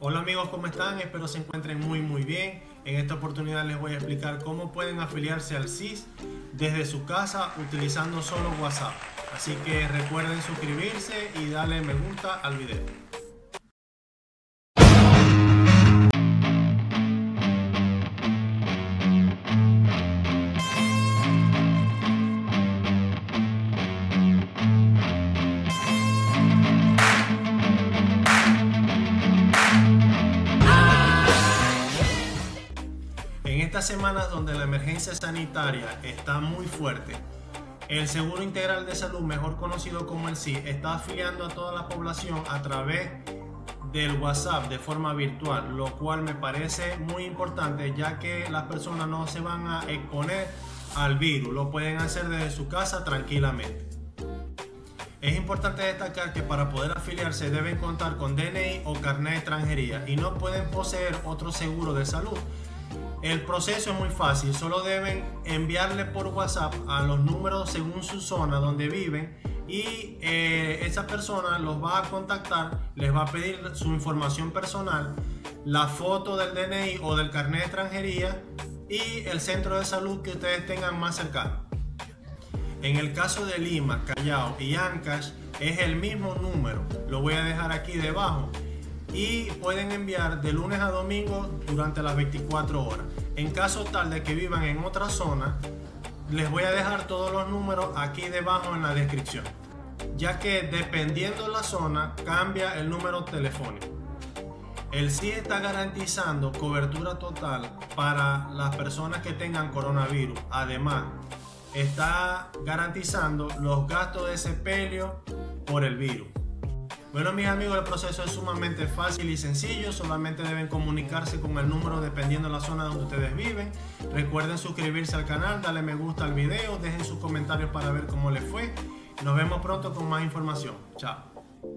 Hola amigos, ¿cómo están? Espero se encuentren muy muy bien. En esta oportunidad les voy a explicar cómo pueden afiliarse al CIS desde su casa utilizando solo WhatsApp. Así que recuerden suscribirse y darle me gusta al video. En estas semanas donde la emergencia sanitaria está muy fuerte, el Seguro Integral de Salud, mejor conocido como el SI, está afiliando a toda la población a través del WhatsApp de forma virtual, lo cual me parece muy importante ya que las personas no se van a exponer al virus, lo pueden hacer desde su casa tranquilamente. Es importante destacar que para poder afiliarse deben contar con DNI o carnet de extranjería y no pueden poseer otro seguro de salud. El proceso es muy fácil, solo deben enviarle por WhatsApp a los números según su zona donde viven y eh, esa persona los va a contactar, les va a pedir su información personal, la foto del DNI o del carnet de extranjería y el centro de salud que ustedes tengan más cercano. En el caso de Lima, Callao y Ancash es el mismo número, lo voy a dejar aquí debajo y pueden enviar de lunes a domingo durante las 24 horas. En caso tal de que vivan en otra zona, les voy a dejar todos los números aquí debajo en la descripción, ya que dependiendo la zona cambia el número telefónico. El sí está garantizando cobertura total para las personas que tengan coronavirus. Además, está garantizando los gastos de sepelio por el virus. Bueno mis amigos, el proceso es sumamente fácil y sencillo, solamente deben comunicarse con el número dependiendo de la zona donde ustedes viven. Recuerden suscribirse al canal, darle me gusta al video, dejen sus comentarios para ver cómo les fue. Nos vemos pronto con más información. Chao.